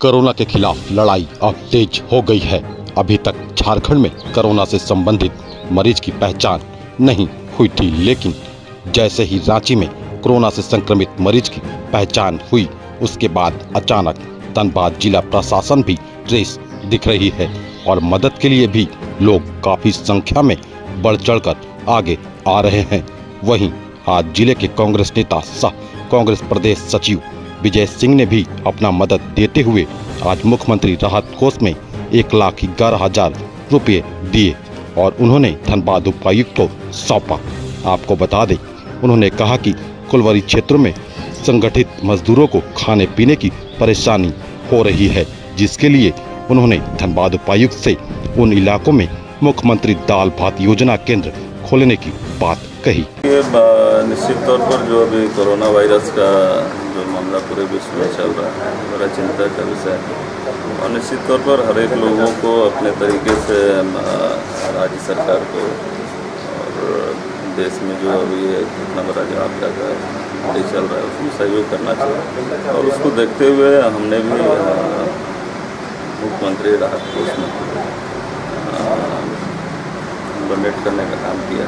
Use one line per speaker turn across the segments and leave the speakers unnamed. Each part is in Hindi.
कोरोना के खिलाफ लड़ाई अब तेज हो गई है। अभी तक झारखंड में कोरोना से संबंधित मरीज़ की पहचान नहीं हुई थी, लेकिन जैसे ही रांची में कोरोना से संक्रमित मरीज़ की पहचान हुई, उसके बाद अचानक धनबाद जिला प्रशासन भी रेस दिख रही है और मदद के लिए भी लोग काफ़ी संख्या में बढ़ चढ़कर आगे आ रहे हैं। वहीं आज ज़िले के कांग्रेस नेता सह कांग्रेस प्रदेश सचिव विजय सिंह ने भी अपना मदद देते हुए आज मुख्यमंत्री राहत कोष में एक लाख ग्यारह हज़ार रुपये दिए और उन्होंने धनबाद उपायुक्त को सौंपा। आपको बता दें, उन्होंने कहा कि कुलवरी क्षेत्रों में संगठित मजदूरों को खाने पीने की परेशानी हो रही है, जिसके लिए उन्होंने धनबाद उपायुक्त से उन इलाकों में मुख्यमंत्री दाल भात योजना केंद्र खोलने की बात कही।
निश्चित तौर पर जो अभी कोरोना वायरस का जो मामला पूरे विश्व में चल रहा है, बड़ा चिंता का विषय है। और निश्चित तौर पर हर एक लोगों को अपने तरीके से राज्य सरकार को और देश में जो अभी इतना बड़ा जो आपदा का ये चल रहा है, उसमें सहयोग करना चाहिए। और उसको देखते हुए हमने भी मुख्यमंत्री राहत कोष में डोनेट करने का काम किया।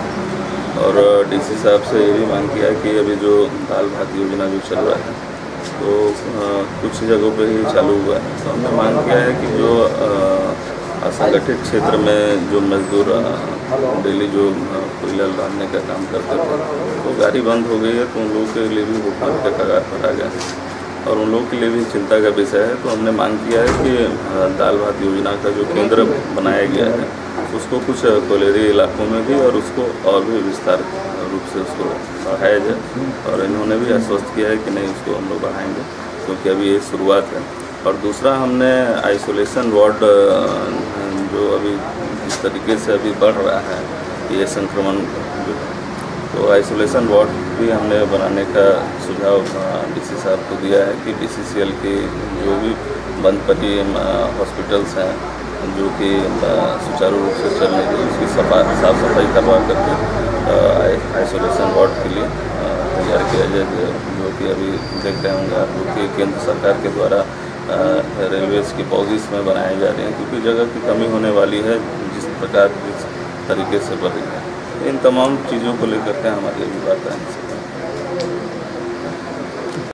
और डीसी साहब से ये भी मांग किया कि अभी जो दाल भात योजना जो चल रहा है तो कुछ जगहों पे ही चालू हुआ है। तो हमने मांग किया है कि जो असंगठित क्षेत्र में जो मजदूर डेली जो कोयला लाने का काम करते थे तो गाड़ी बंद हो गई है तो उन लोगों के लिए भी भुगतान के कगार पर आ गया है। और उन लोगों के लिए भी चिंता का विषय है। तो हमने मांग किया है कि दाल भात योजना का जो केंद्र बनाया गया है, उसको कुछ कोलेरी इलाकों में भी और उसको और भी विस्तार रूप से उसको बढ़ाया जाए। और इन्होंने भी आश्वस्त किया है कि नहीं, उसको हम लोग बढ़ाएँगे, क्योंकि अभी ये शुरुआत है। और दूसरा, हमने आइसोलेशन वार्ड जो अभी जिस तरीके से अभी बढ़ रहा है, ये संक्रमण जो तो आइसोलेशन वार्ड भी हमने बनाने का सुझाव डीसी साहब को दिया है कि बीसीसीएल की जो भी बंद पड़ी हॉस्पिटल्स हैं, जो कि सुचारू रूप से चल रही उसकी सफ़ा, साफ़ सफ़ाई करवा करके आइसोलेशन वार्ड के लिए तैयार किया जाए। जो- कि अभी देख रहे होंगे आप लोग कि केंद्र सरकार के द्वारा रेलवेज की पॉलिस में बनाए जा रहे हैं, क्योंकि जगह की कमी होने वाली है जिस प्रकार जिस तरीके से बढ़ रही है। इन तमाम चीज़ों को लेकर के हमारी अभी बात है